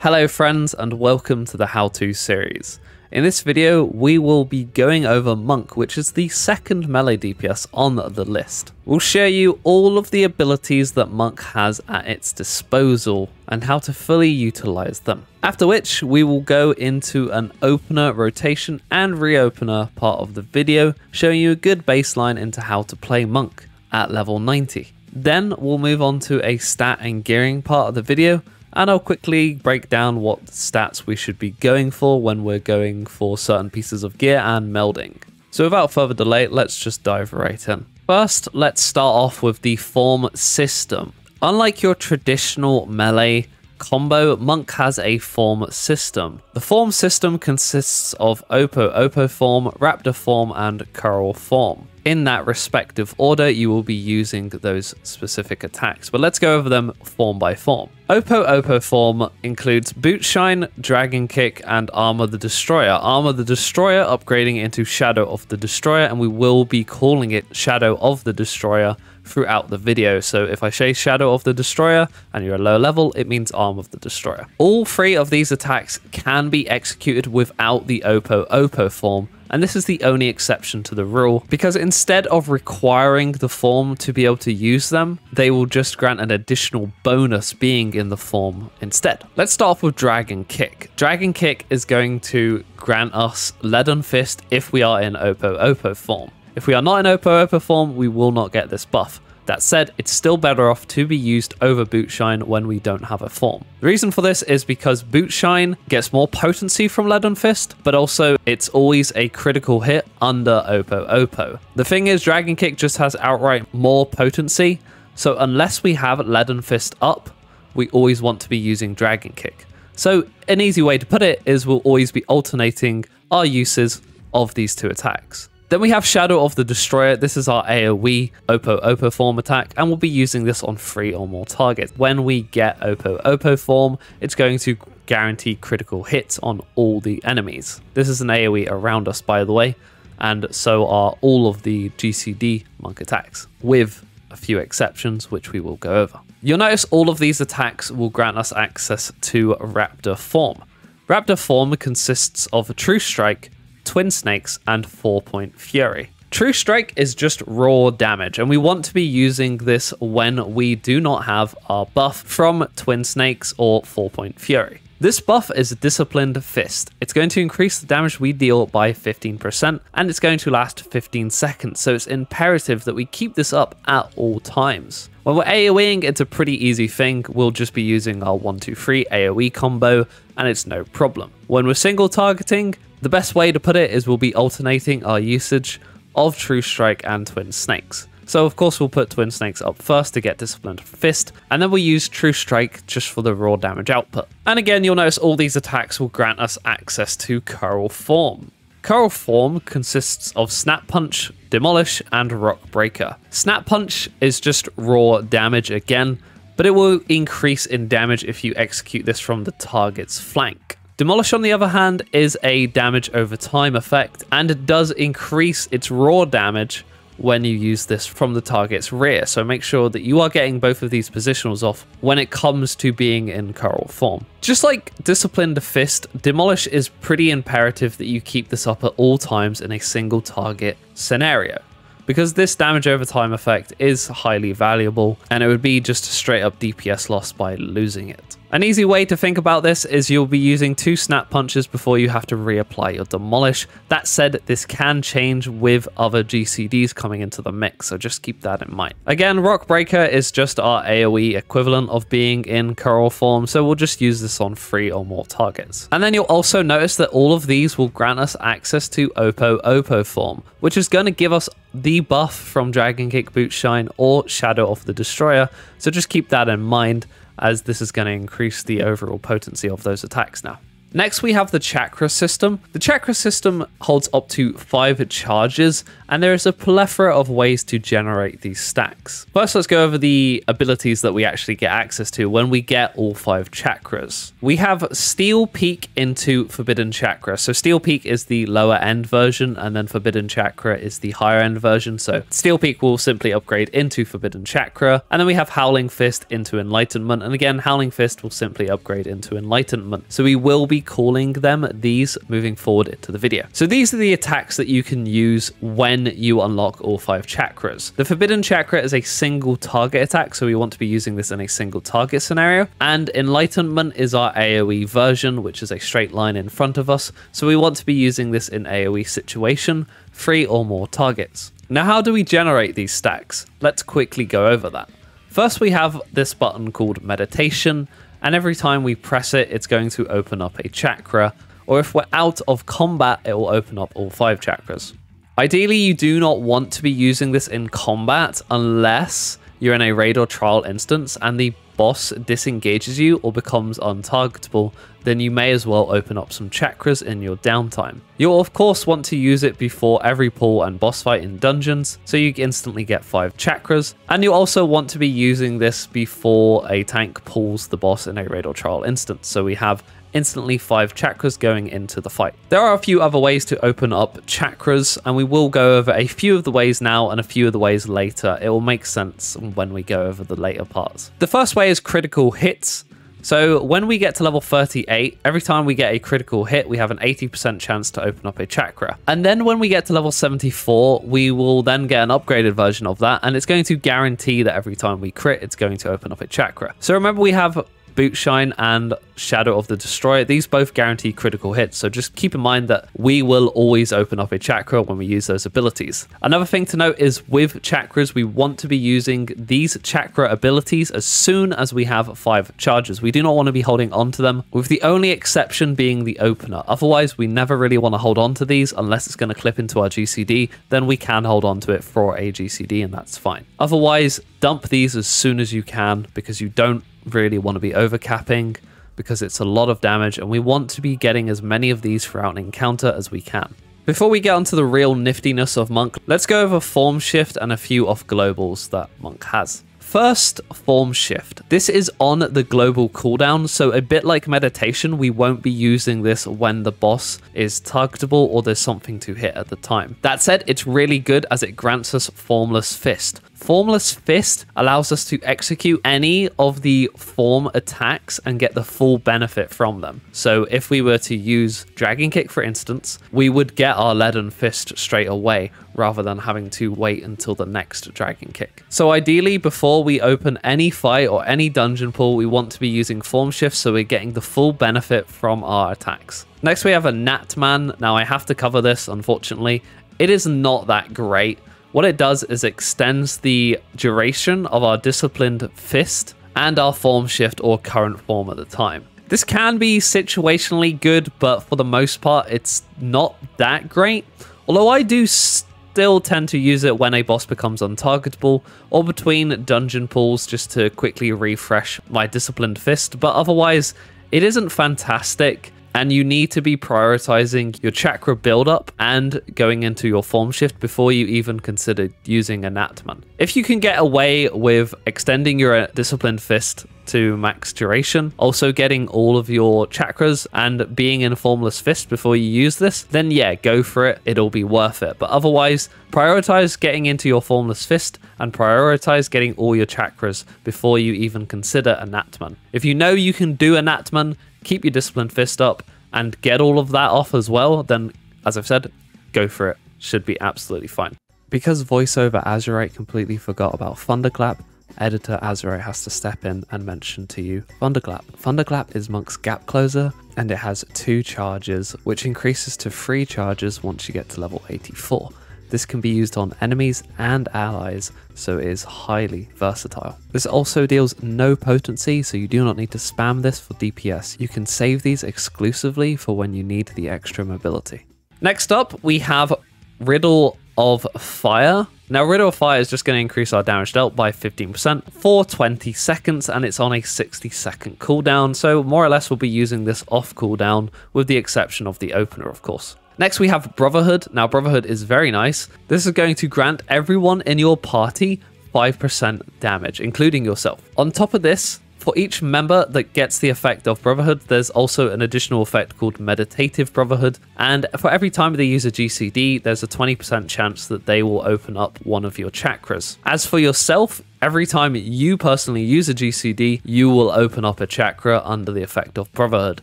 Hello friends and welcome to the How To series. In this video we will be going over Monk which is the second melee DPS on the list. We'll show you all of the abilities that Monk has at its disposal and how to fully utilize them. After which we will go into an opener, rotation and reopener part of the video showing you a good baseline into how to play Monk at level 90. Then we'll move on to a stat and gearing part of the video and I'll quickly break down what stats we should be going for when we're going for certain pieces of gear and melding. So without further delay, let's just dive right in. First, let's start off with the form system. Unlike your traditional melee combo, Monk has a form system. The form system consists of Oppo Oppo form, Raptor form, and Coeurl form in that respective order, you will be using those specific attacks. But let's go over them form by form. Oppo Oppo form includes Boot Shine, Dragon Kick, and Arm of the Destroyer. Arm of the Destroyer upgrading into Shadow of the Destroyer, and we will be calling it Shadow of the Destroyer throughout the video. So if I say Shadow of the Destroyer and you're a low level, it means Arm of the Destroyer. All three of these attacks can be executed without the Oppo Oppo form, and this is the only exception to the rule because instead of requiring the form to be able to use them, they will just grant an additional bonus being in the form instead. Let's start off with Dragon Kick. Dragon Kick is going to grant us Leaden Fist if we are in Oppo Oppo form. If we are not in Oppo Oppo form, we will not get this buff. That said, it's still better off to be used over Boot Shine when we don't have a form. The reason for this is because Boot Shine gets more potency from Leaden Fist, but also it's always a critical hit under Oppo Oppo. The thing is, Dragon Kick just has outright more potency, so unless we have Leaden Fist up, we always want to be using Dragon Kick. So an easy way to put it is we'll always be alternating our uses of these two attacks. Then we have Shadow of the Destroyer. This is our AoE Oppo Oppo form attack, and we'll be using this on three or more targets. When we get Oppo Oppo form, it's going to guarantee critical hits on all the enemies. This is an AoE around us, by the way, and so are all of the GCD monk attacks, with a few exceptions, which we will go over. You'll notice all of these attacks will grant us access to Raptor form. Raptor form consists of a True Strike, Twin Snakes, and 4 Point Fury. True Strike is just raw damage, and we want to be using this when we do not have our buff from Twin Snakes or 4 Point Fury. This buff is Disciplined Fist. It's going to increase the damage we deal by 15%, and it's going to last 15 seconds, so it's imperative that we keep this up at all times. When we're AoEing, it's a pretty easy thing. We'll just be using our 1-2-3 AoE combo, and it's no problem. When we're single targeting, the best way to put it is we'll be alternating our usage of True Strike and Twin Snakes. So of course we'll put Twin Snakes up first to get Disciplined Fist, and then we'll use True Strike just for the raw damage output. And again, you'll notice all these attacks will grant us access to Coeurl Form. Coeurl Form consists of Snap Punch, Demolish, and Rock Breaker. Snap Punch is just raw damage again, but it will increase in damage if you execute this from the target's flank. Demolish, on the other hand, is a damage over time effect, and it does increase its raw damage when you use this from the target's rear. So make sure that you are getting both of these positionals off when it comes to being in Coeurl form. Just like Disciplined Fist, Demolish is pretty imperative that you keep this up at all times in a single target scenario because this damage over time effect is highly valuable and it would be just a straight up DPS loss by losing it. An easy way to think about this is you'll be using two snap punches before you have to reapply your demolish. That said, this can change with other GCDs coming into the mix, so just keep that in mind. Again, Rock Breaker is just our AoE equivalent of being in Coeurl form, so we'll just use this on three or more targets. And then you'll also notice that all of these will grant us access to Oppo Oppo form, which is going to give us the buff from Dragon Kick Boot Shine or Shadow of the Destroyer, so just keep that in mind as this is going to increase the overall potency of those attacks now. Next, we have the chakra system. The chakra system holds up to five charges, and there is a plethora of ways to generate these stacks. First, let's go over the abilities that we actually get access to when we get all five chakras. We have Steel Peak into Forbidden Chakra. So Steel Peak is the lower end version, and then Forbidden Chakra is the higher end version. So Steel Peak will simply upgrade into Forbidden Chakra, and then we have Howling Fist into Enlightenment, and again, Howling Fist will simply upgrade into Enlightenment. So we will be calling them these moving forward into the video. So these are the attacks that you can use when you unlock all five chakras. The Forbidden Chakra is a single target attack, so we want to be using this in a single target scenario. And Enlightenment is our AoE version, which is a straight line in front of us. So we want to be using this in AoE situation, three or more targets. Now, how do we generate these stacks? Let's quickly go over that. First, we have this button called Meditation, and every time we press it, it's going to open up a chakra, or if we're out of combat, it will open up all five chakras. Ideally, you do not want to be using this in combat unless you're in a raid or trial instance and the boss disengages you or becomes untargetable, then you may as well open up some chakras in your downtime. You'll of course want to use it before every pull and boss fight in dungeons, so you instantly get 5 chakras, and you also want to be using this before a tank pulls the boss in a raid or trial instance, so we have instantly 5 chakras going into the fight. There are a few other ways to open up chakras, and we will go over a few of the ways now and a few of the ways later. It will make sense when we go over the later parts. The first way is critical hits. So when we get to level 38, every time we get a critical hit, we have an 80% chance to open up a chakra. And then when we get to level 74, we will then get an upgraded version of that, and it's going to guarantee that every time we crit, it's going to open up a chakra. So remember we have Bootshine and Shadow of the Destroyer. These both guarantee critical hits, so just keep in mind that we will always open up a chakra when we use those abilities. Another thing to note is with chakras, we want to be using these chakra abilities as soon as we have five charges. We do not want to be holding on to them, with the only exception being the opener. Otherwise, we never really want to hold on to these unless it's going to clip into our GCD, then we can hold on to it for a GCD and that's fine. Otherwise, dump these as soon as you can because you don't really want to be overcapping because it's a lot of damage and we want to be getting as many of these throughout an encounter as we can. Before we get onto the real niftiness of Monk, let's go over Form Shift and a few off globals that Monk has. First, Form Shift. This is on the global cooldown, so a bit like Meditation, we won't be using this when the boss is targetable or there's something to hit at the time. That said, it's really good as it grants us Formless Fist. Formless Fist allows us to execute any of the form attacks and get the full benefit from them. So if we were to use Dragon Kick, for instance, we would get our Leaden Fist straight away rather than having to wait until the next Dragon Kick. So ideally, before we open any fight or any dungeon pool, we want to be using Form Shift so we're getting the full benefit from our attacks. Next, we have Anatman. Now, I have to cover this, unfortunately. It is not that great. What it does is extends the duration of our disciplined fist and our form shift or current form at the time. This can be situationally good, but for the most part, it's not that great. Although I do still tend to use it when a boss becomes untargetable or between dungeon pulls just to quickly refresh my disciplined fist, but otherwise, it isn't fantastic and you need to be prioritizing your chakra buildup and going into your form shift before you even consider using Anatman. If you can get away with extending your uh, disciplined fist to max duration, also getting all of your chakras and being in a formless fist before you use this, then yeah, go for it. It'll be worth it. But otherwise, prioritize getting into your formless fist and prioritize getting all your chakras before you even consider Anatman. If you know you can do Anatman, keep your disciplined fist up and get all of that off as well, then as I've said, go for it. Should be absolutely fine. Because voiceover Azurite completely forgot about Thunderclap, editor Azurite has to step in and mention to you Thunderclap. Thunderclap is Monk's gap closer and it has two charges, which increases to three charges once you get to level 84. This can be used on enemies and allies, so it is highly versatile. This also deals no potency, so you do not need to spam this for DPS. You can save these exclusively for when you need the extra mobility. Next up, we have Riddle of Fire. Now, Riddle of Fire is just going to increase our damage dealt by 15% for 20 seconds, and it's on a 60 second cooldown, so more or less we'll be using this off cooldown, with the exception of the opener, of course. Next, we have Brotherhood. Now, Brotherhood is very nice. This is going to grant everyone in your party 5% damage, including yourself. On top of this, for each member that gets the effect of Brotherhood, there's also an additional effect called Meditative Brotherhood. And for every time they use a GCD, there's a 20% chance that they will open up one of your chakras. As for yourself, Every time you personally use a GCD, you will open up a chakra under the effect of Brotherhood.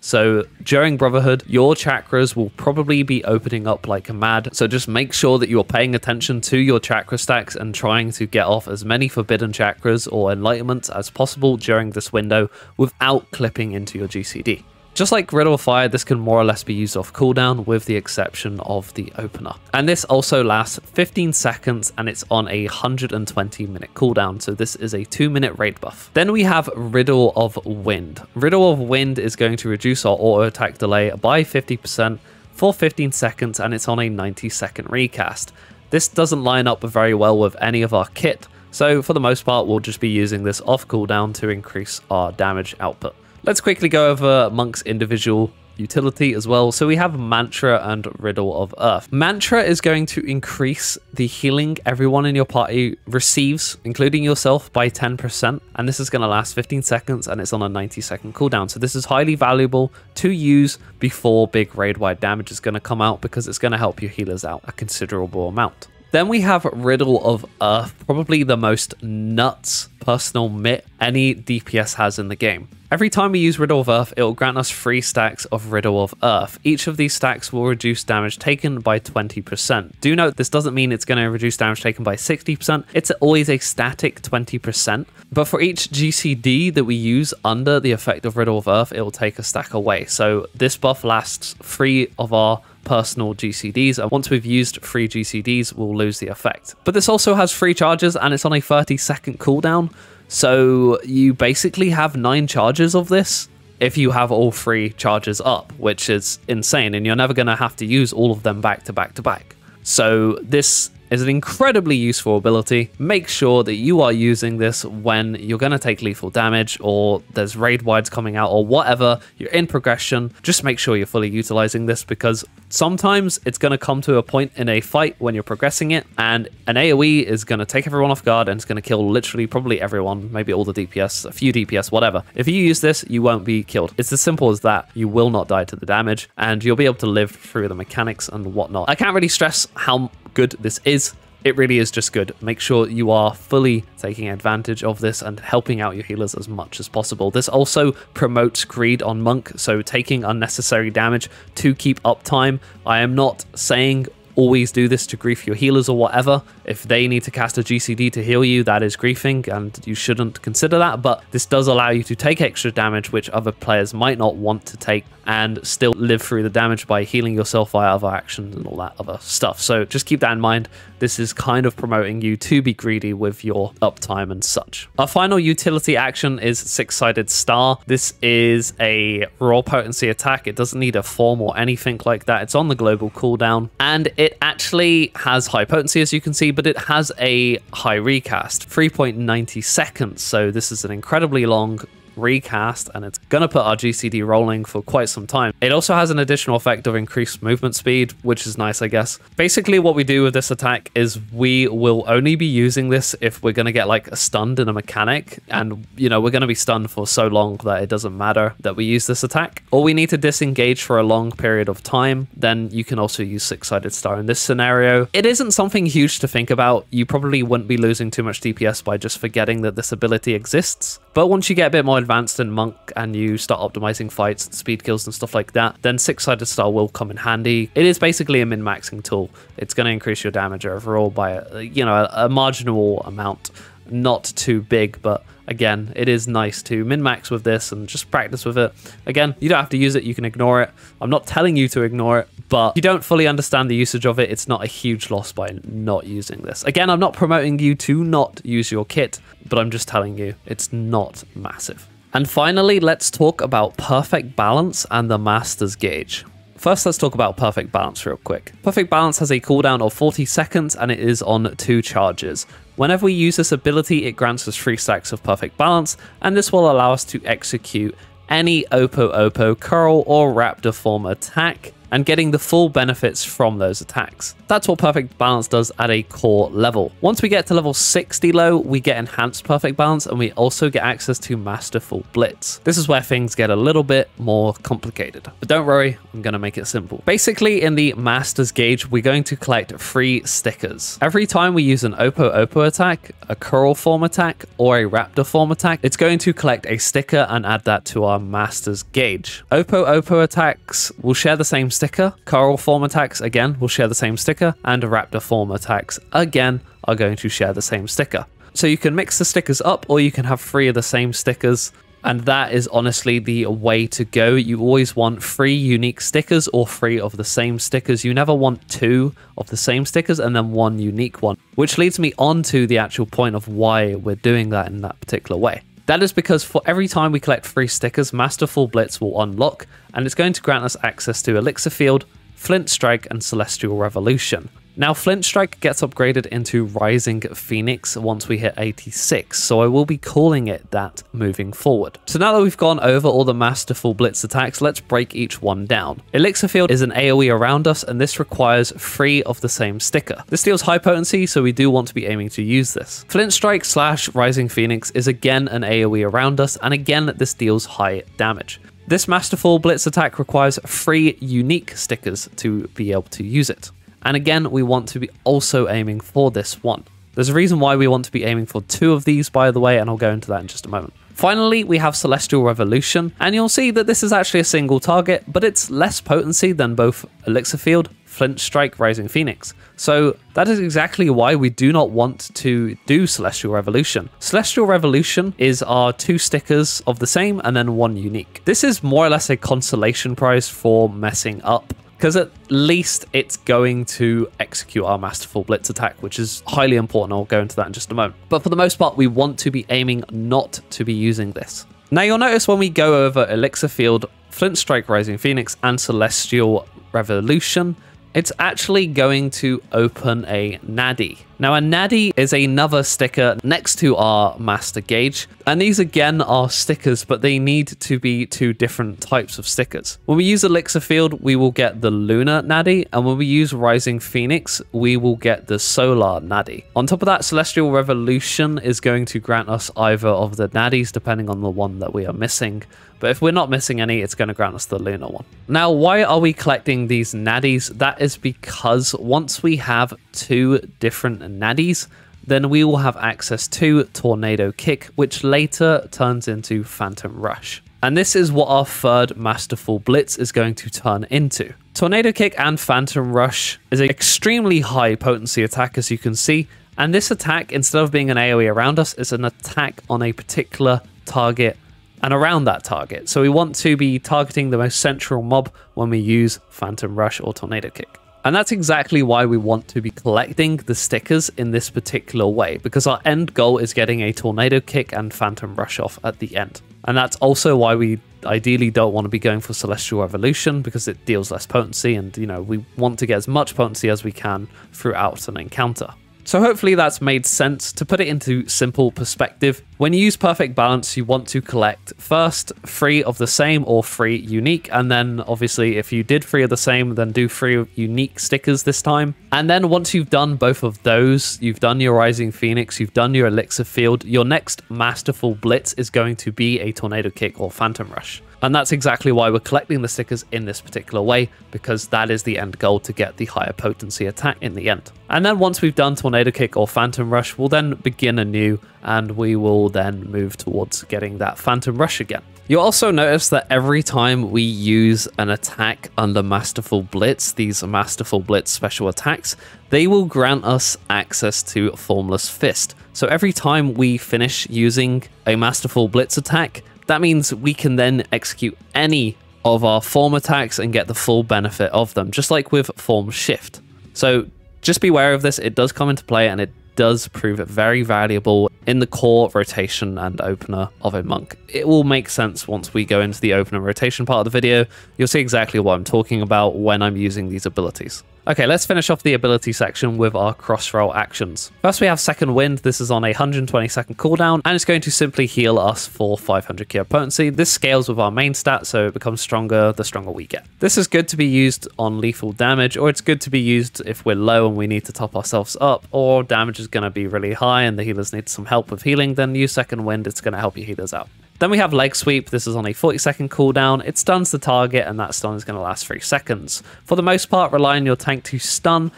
So during Brotherhood, your chakras will probably be opening up like a mad. So just make sure that you're paying attention to your chakra stacks and trying to get off as many forbidden chakras or enlightenments as possible during this window without clipping into your GCD. Just like Riddle of Fire, this can more or less be used off cooldown with the exception of the opener. And this also lasts 15 seconds and it's on a 120 minute cooldown, so this is a 2 minute raid buff. Then we have Riddle of Wind. Riddle of Wind is going to reduce our auto attack delay by 50% for 15 seconds and it's on a 90 second recast. This doesn't line up very well with any of our kit, so for the most part we'll just be using this off cooldown to increase our damage output. Let's quickly go over Monk's individual utility as well. So we have Mantra and Riddle of Earth. Mantra is going to increase the healing everyone in your party receives, including yourself, by 10%. And this is going to last 15 seconds and it's on a 90 second cooldown. So this is highly valuable to use before big raid-wide damage is going to come out because it's going to help your healers out a considerable amount. Then we have Riddle of Earth, probably the most nuts personal MIT any DPS has in the game. Every time we use Riddle of Earth, it will grant us three stacks of Riddle of Earth. Each of these stacks will reduce damage taken by 20%. Do note this doesn't mean it's going to reduce damage taken by 60%. It's always a static 20%. But for each GCD that we use under the effect of Riddle of Earth, it will take a stack away. So this buff lasts three of our personal GCDs, and once we've used three GCDs, we'll lose the effect. But this also has three charges, and it's on a 30 second cooldown, so you basically have nine charges of this if you have all three charges up, which is insane, and you're never going to have to use all of them back to back to back. So this is an incredibly useful ability. Make sure that you are using this when you're going to take lethal damage or there's raid wides coming out or whatever, you're in progression. Just make sure you're fully utilizing this because sometimes it's going to come to a point in a fight when you're progressing it and an AoE is going to take everyone off guard and it's going to kill literally probably everyone, maybe all the DPS, a few DPS, whatever. If you use this, you won't be killed. It's as simple as that. You will not die to the damage and you'll be able to live through the mechanics and whatnot. I can't really stress how good this is. It really is just good. Make sure you are fully taking advantage of this and helping out your healers as much as possible. This also promotes greed on Monk, so taking unnecessary damage to keep uptime. I am not saying always do this to grief your healers or whatever. If they need to cast a GCD to heal you, that is griefing and you shouldn't consider that. But this does allow you to take extra damage, which other players might not want to take and still live through the damage by healing yourself via other actions and all that other stuff. So just keep that in mind. This is kind of promoting you to be greedy with your uptime and such. Our final utility action is Six-Sided Star. This is a raw potency attack. It doesn't need a form or anything like that. It's on the global cooldown and it actually has high potency as you can see, but it has a high recast, 3.90 seconds. So this is an incredibly long recast and it's going to put our GCD rolling for quite some time. It also has an additional effect of increased movement speed, which is nice, I guess. Basically, what we do with this attack is we will only be using this if we're going to get like stunned in a mechanic and, you know, we're going to be stunned for so long that it doesn't matter that we use this attack. Or we need to disengage for a long period of time, then you can also use Six-Sided Star in this scenario. It isn't something huge to think about. You probably wouldn't be losing too much DPS by just forgetting that this ability exists. But once you get a bit more advanced in Monk and you start optimizing fights, speed kills and stuff like that, then Six-Sided Star will come in handy. It is basically a min-maxing tool. It's going to increase your damage overall by, a, you know, a, a marginal amount. Not too big, but again, it is nice to min-max with this and just practice with it. Again, you don't have to use it, you can ignore it. I'm not telling you to ignore it, but if you don't fully understand the usage of it, it's not a huge loss by not using this. Again, I'm not promoting you to not use your kit, but I'm just telling you it's not massive. And finally, let's talk about perfect balance and the master's gauge. First, let's talk about Perfect Balance real quick. Perfect Balance has a cooldown of 40 seconds and it is on two charges. Whenever we use this ability, it grants us 3 stacks of Perfect Balance, and this will allow us to execute any Oppo Oppo, Coeurl, or Raptor form attack and getting the full benefits from those attacks. That's what Perfect Balance does at a core level. Once we get to level 60 low, we get Enhanced Perfect Balance and we also get access to Masterful Blitz. This is where things get a little bit more complicated. But don't worry, I'm going to make it simple. Basically, in the Master's Gauge, we're going to collect free stickers. Every time we use an Oppo Oppo attack, a Coeurl form attack, or a Raptor form attack, it's going to collect a sticker and add that to our Master's Gauge. Oppo Oppo attacks will share the same sticker. Coeurl form attacks, again, will share the same sticker. And Raptor form attacks, again, are going to share the same sticker. So you can mix the stickers up or you can have three of the same stickers. And that is honestly the way to go. You always want three unique stickers or three of the same stickers. You never want two of the same stickers and then one unique one, which leads me on to the actual point of why we're doing that in that particular way. That is because for every time we collect free stickers, Masterful Blitz will unlock, and it's going to grant us access to Elixir Field, Flint Strike, and Celestial Revolution. Now, Flint Strike gets upgraded into Rising Phoenix once we hit 86, so I will be calling it that moving forward. So now that we've gone over all the Masterful Blitz attacks, let's break each one down. Elixir Field is an AoE around us, and this requires three of the same sticker. This deals high potency, so we do want to be aiming to use this. Flint Strike slash Rising Phoenix is again an AoE around us, and again this deals high damage. This Masterful Blitz attack requires three unique stickers to be able to use it. And again, we want to be also aiming for this one. There's a reason why we want to be aiming for two of these, by the way, and I'll go into that in just a moment. Finally, we have Celestial Revolution, and you'll see that this is actually a single target, but it's less potency than both Elixir Field, Flint Strike, Rising Phoenix. So that is exactly why we do not want to do Celestial Revolution. Celestial Revolution is our two stickers of the same and then one unique. This is more or less a consolation prize for messing up because at least it's going to execute our Masterful Blitz attack, which is highly important. I'll go into that in just a moment. But for the most part, we want to be aiming not to be using this. Now you'll notice when we go over Elixir Field, Flint Strike Rising Phoenix, and Celestial Revolution, it's actually going to open a Nadi. Now a Nadi is another sticker next to our master gauge, and these again are stickers, but they need to be two different types of stickers. When we use Elixir Field, we will get the Lunar Nadi, and when we use Rising Phoenix, we will get the Solar Nadi. On top of that, Celestial Revolution is going to grant us either of the Nadis, depending on the one that we are missing. But if we're not missing any, it's going to grant us the Lunar one. Now, why are we collecting these Nadis? That is because once we have two different Nadis, then we will have access to Tornado Kick, which later turns into Phantom Rush. And this is what our third Masterful Blitz is going to turn into. Tornado Kick and Phantom Rush is an extremely high potency attack, as you can see. And this attack, instead of being an AoE around us, is an attack on a particular target and around that target. So we want to be targeting the most central mob when we use Phantom Rush or Tornado Kick. And that's exactly why we want to be collecting the stickers in this particular way, because our end goal is getting a Tornado Kick and Phantom Rush off at the end. And that's also why we ideally don't want to be going for Celestial Revolution, because it deals less potency, and, you know, we want to get as much potency as we can throughout an encounter. So hopefully that's made sense. To put it into simple perspective, when you use perfect balance, you want to collect first three of the same or three unique, and then obviously if you did three of the same, then do three unique stickers this time. And then once you've done both of those, you've done your Rising Phoenix, you've done your Elixir Field, your next Masterful Blitz is going to be a Tornado Kick or Phantom Rush. And that's exactly why we're collecting the stickers in this particular way, because that is the end goal to get the higher potency attack in the end. And then once we've done Tornado Kick or Phantom Rush, we'll then begin anew and we will then move towards getting that Phantom Rush again. You'll also notice that every time we use an attack under Masterful Blitz, these Masterful Blitz special attacks, they will grant us access to Formless Fist. So every time we finish using a Masterful Blitz attack, that means we can then execute any of our form attacks and get the full benefit of them, just like with form shift. So just be aware of this, it does come into play and it does prove very valuable in the core rotation and opener of a monk. It will make sense once we go into the opener rotation part of the video. You'll see exactly what I'm talking about when I'm using these abilities. Okay, let's finish off the ability section with our cross-role actions. First we have Second Wind, this is on a 120 second cooldown, and it's going to simply heal us for 500 key potency. This scales with our main stat, so it becomes stronger the stronger we get. This is good to be used on lethal damage, or it's good to be used if we're low and we need to top ourselves up, or damage is going to be really high and the healers need some help with healing, then use Second Wind, it's going to help your healers out. Then we have Leg Sweep. This is on a 40 second cooldown. It stuns the target, and that stun is going to last 3 seconds. For the most part, rely on your tank to stun,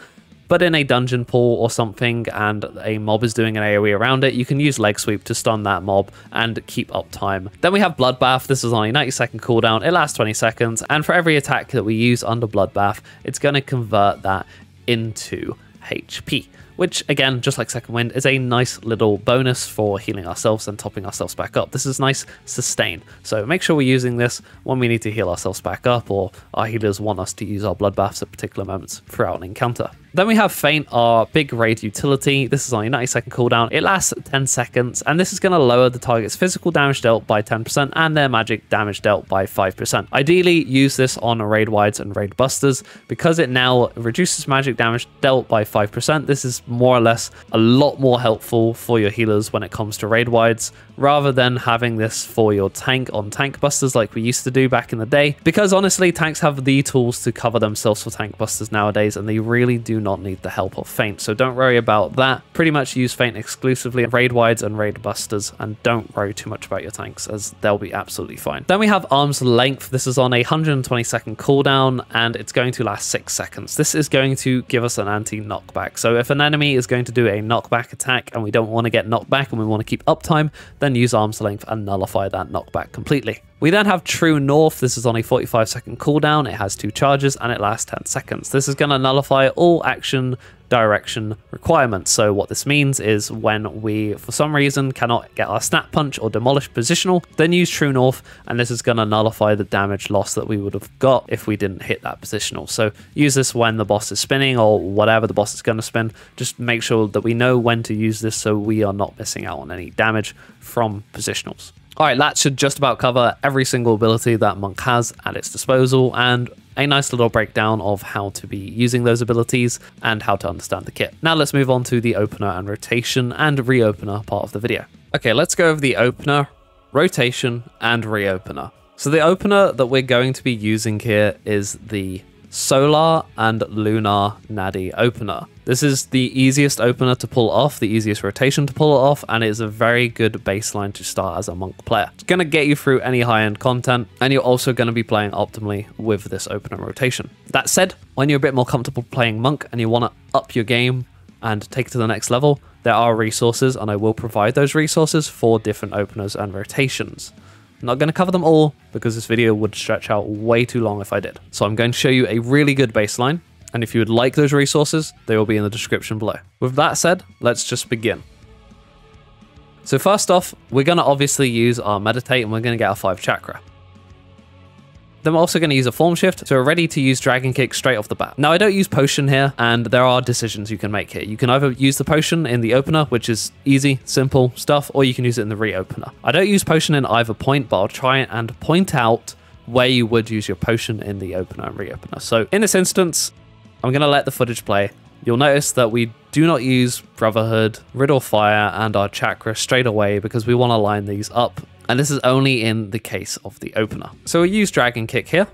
but in a dungeon pool or something and a mob is doing an AoE around it, you can use Leg Sweep to stun that mob and keep up time. Then we have Bloodbath. This is on a 90 second cooldown. It lasts 20 seconds, and for every attack that we use under Bloodbath, it's going to convert that into HP which again, just like Second Wind, is a nice little bonus for healing ourselves and topping ourselves back up. This is nice sustain, so make sure we're using this when we need to heal ourselves back up or our healers want us to use our bloodbaths at particular moments throughout an encounter. Then we have Feint, our big raid utility. This is only 90 second cooldown. It lasts 10 seconds, and this is going to lower the target's physical damage dealt by 10% and their magic damage dealt by 5%. Ideally, use this on raid wides and raid busters because it now reduces magic damage dealt by 5%. This is more or less a lot more helpful for your healers when it comes to raid wides, rather than having this for your tank on tank busters like we used to do back in the day. Because honestly, tanks have the tools to cover themselves for tank busters nowadays, and they really do not need the help of Feint. So don't worry about that. Pretty much use Feint exclusively raid wides and raid busters, and don't worry too much about your tanks, as they'll be absolutely fine. Then we have Arm's Length. This is on a 120 second cooldown, and it's going to last 6 seconds. This is going to give us an anti-knockback. So if an enemy is going to do a knockback attack, and we don't want to get knocked back, and we want to keep uptime, then use arm's length and nullify that knockback completely. We then have True North. This is on a 45 second cooldown. It has two charges and it lasts 10 seconds. This is going to nullify all action direction requirements. So what this means is when we, for some reason, cannot get our snap punch or demolish positional, then use True North, and this is going to nullify the damage loss that we would have got if we didn't hit that positional. So use this when the boss is spinning or whatever the boss is going to spin. Just make sure that we know when to use this so we are not missing out on any damage from positionals. Alright, that should just about cover every single ability that Monk has at its disposal, and a nice little breakdown of how to be using those abilities and how to understand the kit. Now let's move on to the opener and rotation and reopener part of the video. Okay, let's go over the opener, rotation, and reopener. So the opener that we're going to be using here is the Solar and Lunar Nadi opener. This is the easiest opener to pull off, the easiest rotation to pull off, and it is a very good baseline to start as a monk player. It's going to get you through any high-end content, and you're also going to be playing optimally with this opener rotation. That said, when you're a bit more comfortable playing monk and you want to up your game and take it to the next level, there are resources, and I will provide those resources for different openers and rotations. I'm not going to cover them all because this video would stretch out way too long if I did. So I'm going to show you a really good baseline, and if you would like those resources, they will be in the description below. With that said, let's just begin. So first off, we're going to obviously use our meditate and we're going to get our 5 chakra. Then we're also going to use a form shift, so we're ready to use Dragon Kick straight off the bat. Now, I don't use potion here, and there are decisions you can make here. You can either use the potion in the opener, which is easy, simple stuff, or you can use it in the reopener. I don't use potion in either point, but I'll try and point out where you would use your potion in the opener and reopener. So in this instance, I'm going to let the footage play. You'll notice that we do not use Brotherhood, Riddle Fire, and our Chakra straight away because we want to line these up and this is only in the case of the opener. So we use Dragon Kick here.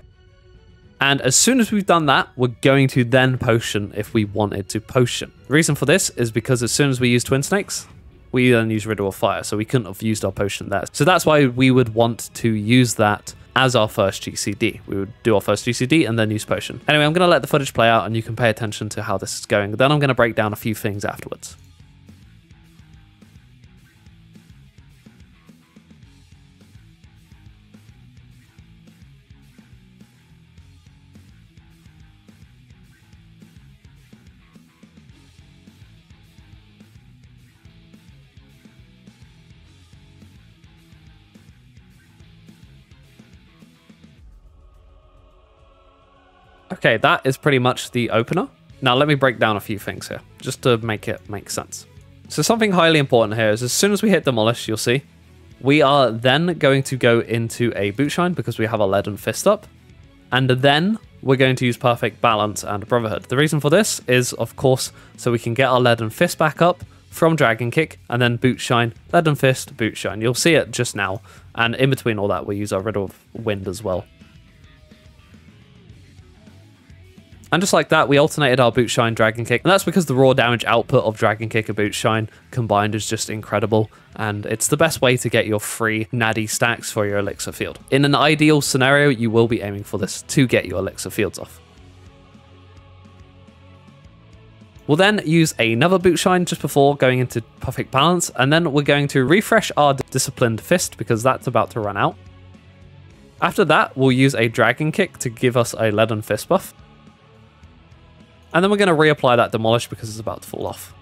And as soon as we've done that, we're going to then potion if we wanted to potion. The reason for this is because as soon as we use Twin Snakes, we then use Riddle of Fire, so we couldn't have used our potion there. So that's why we would want to use that as our first GCD. We would do our first GCD and then use potion. Anyway, I'm going to let the footage play out and you can pay attention to how this is going. Then I'm going to break down a few things afterwards. Okay, that is pretty much the opener. Now let me break down a few things here, just to make it make sense. So something highly important here is as soon as we hit demolish, you'll see, we are then going to go into a boot shine because we have a leaden fist up. And then we're going to use perfect balance and brotherhood. The reason for this is of course so we can get our leaden fist back up from dragon kick and then boot shine, leaden fist, boot shine. You'll see it just now. And in between all that, we use our riddle of wind as well. And just like that, we alternated our Boot Shine Dragon Kick. And that's because the raw damage output of Dragon Kick and Boot Shine combined is just incredible. And it's the best way to get your free Nadi stacks for your Elixir field. In an ideal scenario, you will be aiming for this to get your Elixir fields off. We'll then use another Boot Shine just before going into Perfect Balance. And then we're going to refresh our Disciplined Fist because that's about to run out. After that, we'll use a Dragon Kick to give us a Leaden Fist buff. And then we're going to reapply that Demolish because it's about to fall off.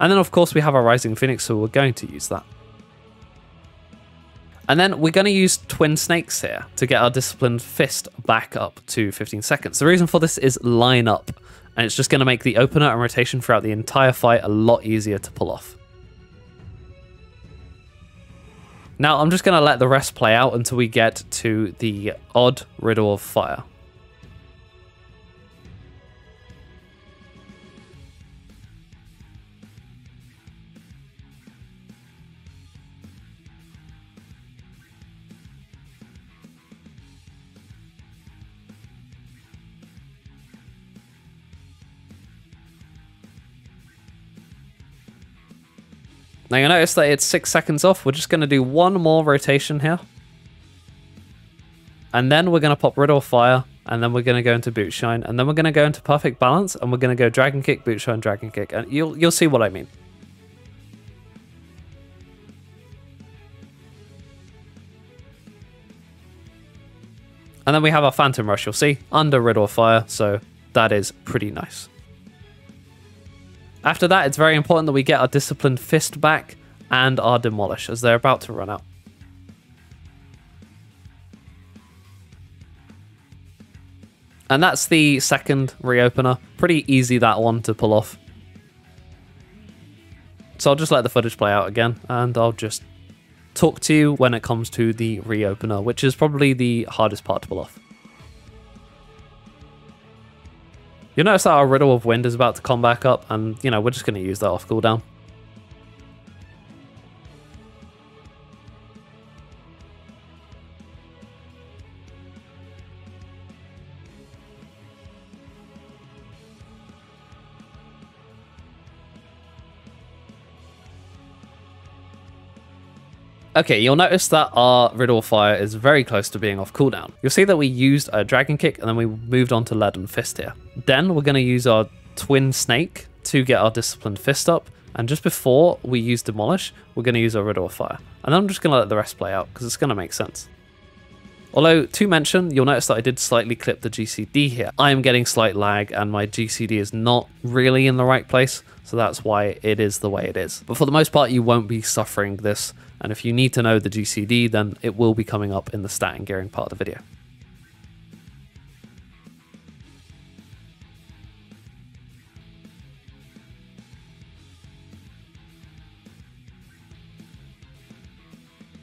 And then of course we have our Rising Phoenix, so we're going to use that. And then we're going to use Twin Snakes here to get our Disciplined Fist back up to 15 seconds. The reason for this is line up, and it's just going to make the opener and rotation throughout the entire fight a lot easier to pull off. Now I'm just going to let the rest play out until we get to the odd Riddle of Fire. Now you notice that it's six seconds off. We're just going to do one more rotation here. And then we're going to pop Riddle Fire, and then we're going to go into Boot Shine, and then we're going to go into Perfect Balance, and we're going to go Dragon Kick, Boot Shine, Dragon Kick, and you'll, you'll see what I mean. And then we have our Phantom Rush, you'll see, under Riddle Fire, so that is pretty nice. After that, it's very important that we get our Disciplined Fist back and our Demolish, as they're about to run out. And that's the second reopener. Pretty easy that one to pull off. So I'll just let the footage play out again, and I'll just talk to you when it comes to the reopener, which is probably the hardest part to pull off. You'll notice that our Riddle of Wind is about to come back up, and, you know, we're just going to use that off cooldown. Okay, you'll notice that our Riddle Fire is very close to being off cooldown. You'll see that we used a Dragon Kick and then we moved on to Leaden Fist here. Then we're going to use our Twin Snake to get our Disciplined Fist up. And just before we use Demolish, we're going to use our Riddle Fire. And then I'm just going to let the rest play out because it's going to make sense. Although, to mention, you'll notice that I did slightly clip the GCD here. I am getting slight lag and my GCD is not really in the right place, so that's why it is the way it is. But for the most part, you won't be suffering this and if you need to know the GCD, then it will be coming up in the stat and gearing part of the video.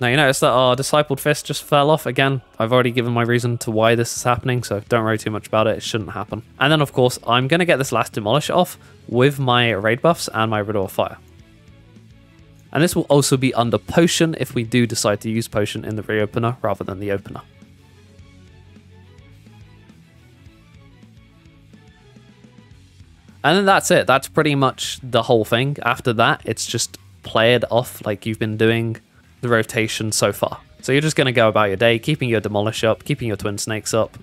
Now you notice that our Discipled Fist just fell off again. I've already given my reason to why this is happening, so don't worry too much about it. It shouldn't happen. And then of course, I'm going to get this last Demolish off with my Raid buffs and my Riddle of Fire. And this will also be under potion if we do decide to use potion in the reopener rather than the opener. And then that's it. That's pretty much the whole thing. After that, it's just played off like you've been doing the rotation so far. So you're just going to go about your day, keeping your Demolish up, keeping your Twin Snakes up,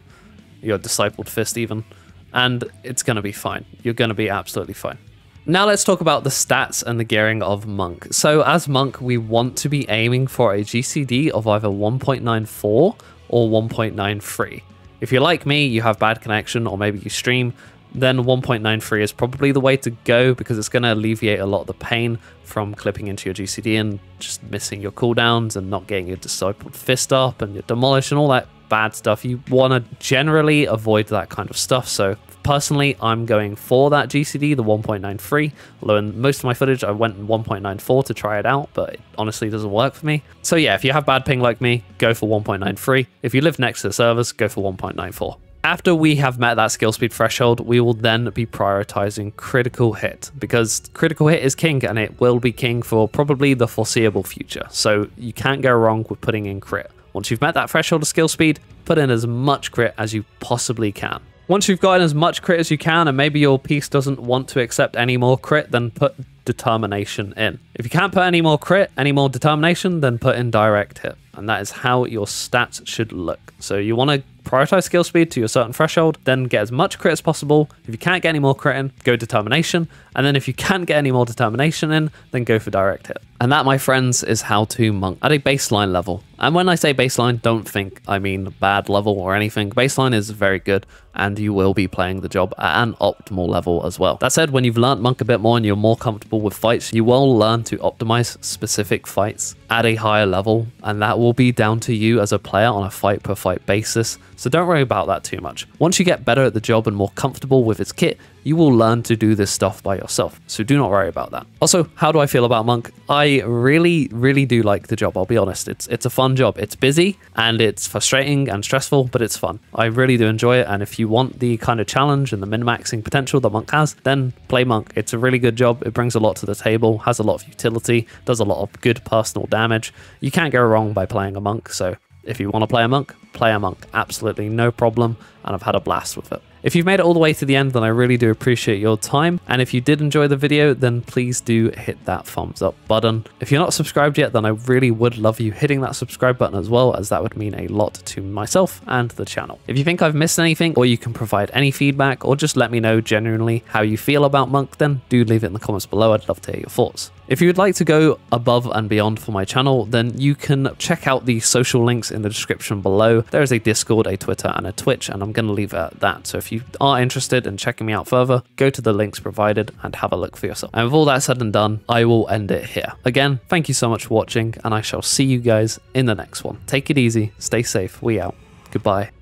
your Discipled Fist even, and it's going to be fine. You're going to be absolutely fine. Now let's talk about the stats and the gearing of Monk. So as Monk, we want to be aiming for a GCD of either 1.94 or 1.93. If you're like me, you have bad connection or maybe you stream, then 1.93 is probably the way to go because it's going to alleviate a lot of the pain from clipping into your GCD and just missing your cooldowns and not getting your Discipled Fist up and your Demolish and all that bad stuff. You want to generally avoid that kind of stuff. So personally, I'm going for that GCD, the 1.93. Although in most of my footage, I went 1.94 to try it out, but it honestly doesn't work for me. So yeah, if you have bad ping like me, go for 1.93. If you live next to the servers, go for 1.94. After we have met that skill speed threshold, we will then be prioritizing critical hit because critical hit is king and it will be king for probably the foreseeable future. So you can't go wrong with putting in crit. Once you've met that threshold of skill speed, put in as much crit as you possibly can. Once you've gotten as much crit as you can and maybe your piece doesn't want to accept any more crit, then put determination in. If you can't put any more crit, any more determination, then put in direct hit. And that is how your stats should look. So you want to prioritize skill speed to your certain threshold, then get as much crit as possible. If you can't get any more crit in, go determination. And then if you can't get any more determination in, then go for direct hit. And that, my friends, is how to monk at a baseline level. And when I say baseline, don't think I mean bad level or anything. Baseline is very good, and you will be playing the job at an optimal level as well. That said, when you've learnt monk a bit more and you're more comfortable with fights, you will learn to optimize specific fights at a higher level, and that will be down to you as a player on a fight per fight basis. So don't worry about that too much. Once you get better at the job and more comfortable with its kit, you will learn to do this stuff by yourself. So do not worry about that. Also, how do I feel about Monk? I really, really do like the job. I'll be honest. It's it's a fun job. It's busy and it's frustrating and stressful, but it's fun. I really do enjoy it. And if you want the kind of challenge and the min-maxing potential that Monk has, then play Monk. It's a really good job. It brings a lot to the table, has a lot of utility, does a lot of good personal damage. You can't go wrong by playing a Monk. So if you want to play a monk, play a monk. Absolutely no problem. And I've had a blast with it. If you've made it all the way to the end, then I really do appreciate your time. And if you did enjoy the video, then please do hit that thumbs up button. If you're not subscribed yet, then I really would love you hitting that subscribe button as well, as that would mean a lot to myself and the channel. If you think I've missed anything, or you can provide any feedback, or just let me know genuinely how you feel about Monk, then do leave it in the comments below. I'd love to hear your thoughts. If you would like to go above and beyond for my channel, then you can check out the social links in the description below. There is a Discord, a Twitter, and a Twitch, and I'm going to leave it at that. So if you are interested in checking me out further, go to the links provided and have a look for yourself. And with all that said and done, I will end it here. Again, thank you so much for watching, and I shall see you guys in the next one. Take it easy, stay safe, we out. Goodbye.